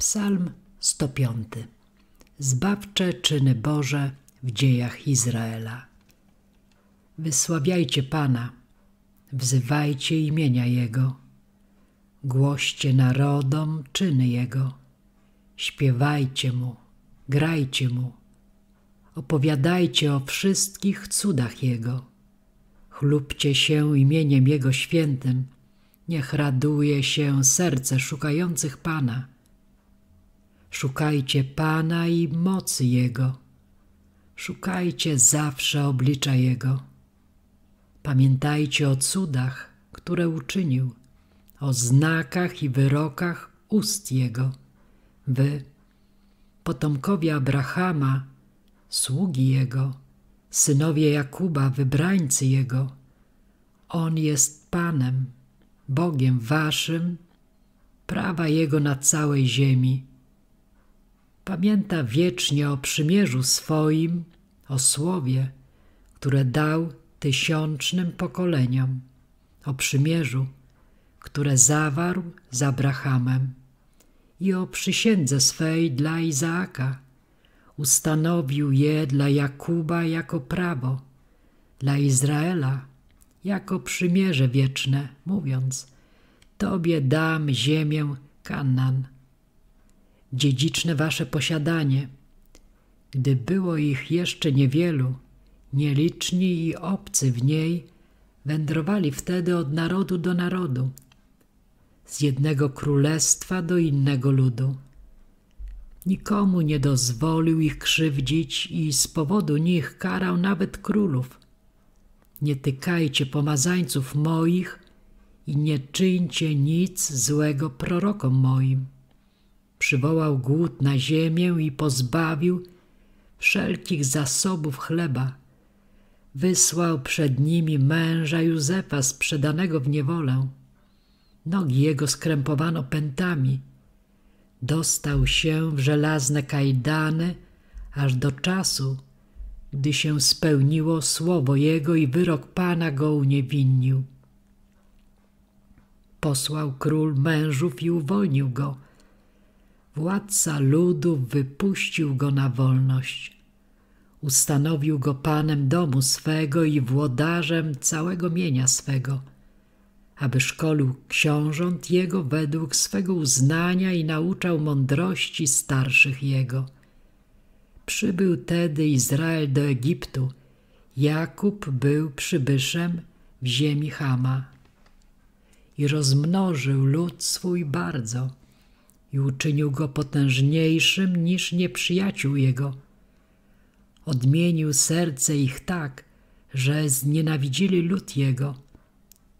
Psalm 105. Zbawcze czyny Boże w dziejach Izraela. Wysławiajcie Pana, wzywajcie imienia Jego, głoście narodom czyny Jego, śpiewajcie Mu, grajcie Mu, opowiadajcie o wszystkich cudach Jego, chlubcie się imieniem Jego świętym, niech raduje się serce szukających Pana. Szukajcie Pana i mocy Jego. Szukajcie zawsze oblicza Jego. Pamiętajcie o cudach, które uczynił, o znakach i wyrokach ust Jego. Wy, potomkowie Abrahama, sługi Jego, synowie Jakuba, wybrańcy Jego. On jest Panem, Bogiem waszym, prawa Jego na całej ziemi. Pamięta wiecznie o przymierzu swoim, o słowie, które dał tysiącznym pokoleniom, o przymierzu, które zawarł z Abrahamem i o przysiędze swej dla Izaaka. Ustanowił je dla Jakuba jako prawo, dla Izraela jako przymierze wieczne, mówiąc: Tobie dam ziemię Kanaan, dziedziczne wasze posiadanie. Gdy było ich jeszcze niewielu, nieliczni i obcy w niej, wędrowali wtedy od narodu do narodu, z jednego królestwa do innego ludu. Nikomu nie dozwolił ich krzywdzić i z powodu nich karał nawet królów nie tykajcie pomazańców moich i nie czyńcie nic złego prorokom moim. Przywołał głód na ziemię i pozbawił wszelkich zasobów chleba. Wysłał przed nimi męża Józefa sprzedanego w niewolę. Nogi jego skrępowano pętami. Dostał się w żelazne kajdany aż do czasu, gdy się spełniło słowo Jego i wyrok Pana go uniewinnił. Posłał król mężów i uwolnił go. Władca ludów wypuścił go na wolność. Ustanowił go panem domu swego i włodarzem całego mienia swego, aby szkolił książąt jego według swego uznania i nauczał mądrości starszych jego Przybył tedy Izrael do Egiptu. Jakub był przybyszem w ziemi Hama. I rozmnożył lud swój bardzo i uczynił go potężniejszym niż nieprzyjaciół jego. Odmienił serce ich tak, że znienawidzili lud jego.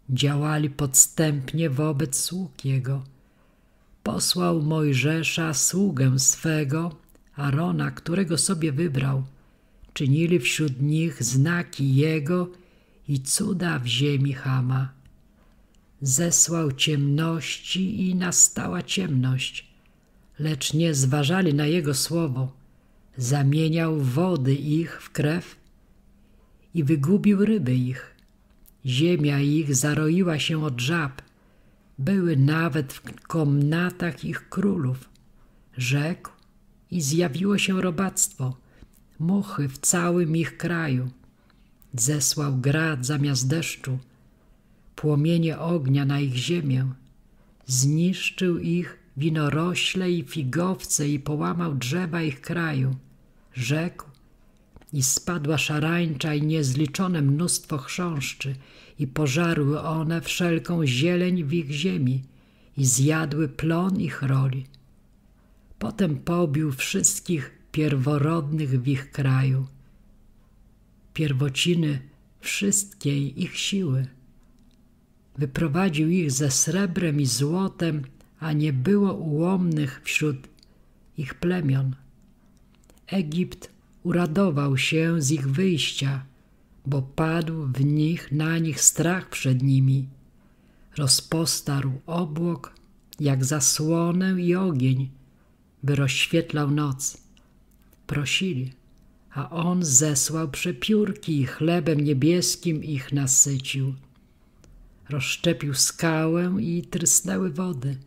Działali podstępnie wobec sług jego. Posłał Mojżesza sługę swego, Arona, którego sobie wybrał, czynili wśród nich znaki Jego i cuda w ziemi Hama. Zesłał ciemności i nastała ciemność, lecz nie zważali na Jego słowo. Zamieniał wody ich w krew i wygubił ryby ich. Ziemia ich zaroiła się od żab, były nawet w komnatach ich królów. Rzekł, i zjawiło się robactwo, muchy w całym ich kraju. Zesłał grad zamiast deszczu, płomienie ognia na ich ziemię. Zniszczył ich winorośle i figowce i połamał drzewa ich kraju. Rzekł i spadła szarańcza i niezliczone mnóstwo chrząszczy i pożarły one wszelką zieleń w ich ziemi i zjadły plon ich roli. Potem pobił wszystkich pierworodnych w ich kraju, pierwociny wszystkiej ich siły. Wyprowadził ich ze srebrem i złotem, a nie było ułomnych wśród ich plemion. Egipt uradował się z ich wyjścia, bo padł w nich na nich strach przed nimi. Rozpostarł obłok jak zasłonę i ogień, by rozświetlał noc. Prosili, a on zesłał przepiórki i chlebem niebieskim ich nasycił. Rozszczepił skałę i trysnęły wody.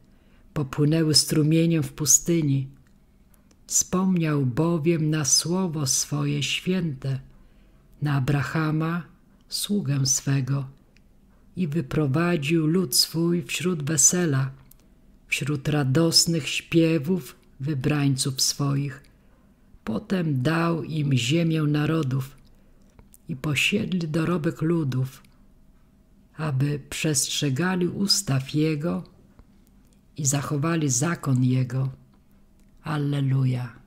popłynęły strumieniem w pustyni. Wspomniał bowiem na słowo swoje święte, na Abrahama, sługę swego, i wyprowadził lud swój wśród wesela, wśród radosnych śpiewów wybrańców swoich. Potem dał im ziemię narodów i posiedli dorobek ludów, aby przestrzegali ustaw Jego i zachowali zakon Jego. Alleluja.